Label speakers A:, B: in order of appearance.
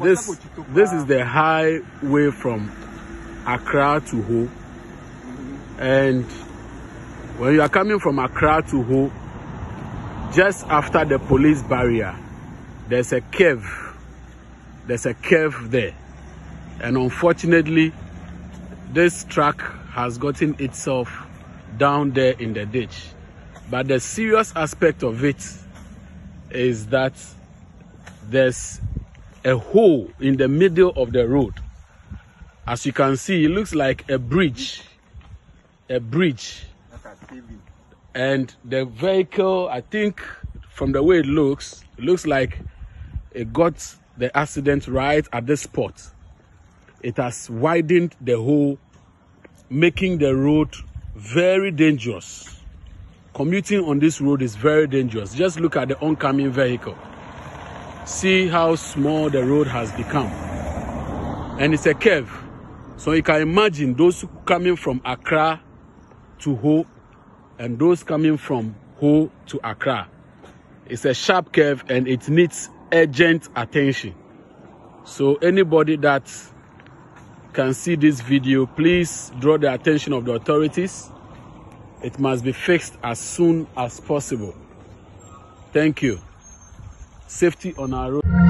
A: This this is the highway from Accra to Ho. And when you are coming from Accra to Ho, just after the police barrier, there's a curve. There's a curve there. And unfortunately, this truck has gotten itself down there in the ditch. But the serious aspect of it is that there's a hole in the middle of the road. As you can see, it looks like a bridge. A bridge. And the vehicle, I think from the way it looks, it looks like it got the accident right at this spot. It has widened the hole, making the road very dangerous. Commuting on this road is very dangerous. Just look at the oncoming vehicle. See how small the road has become. And it's a curve. So you can imagine those coming from Accra to Ho and those coming from Ho to Accra. It's a sharp curve and it needs urgent attention. So anybody that can see this video, please draw the attention of the authorities. It must be fixed as soon as possible. Thank you. Safety on our road.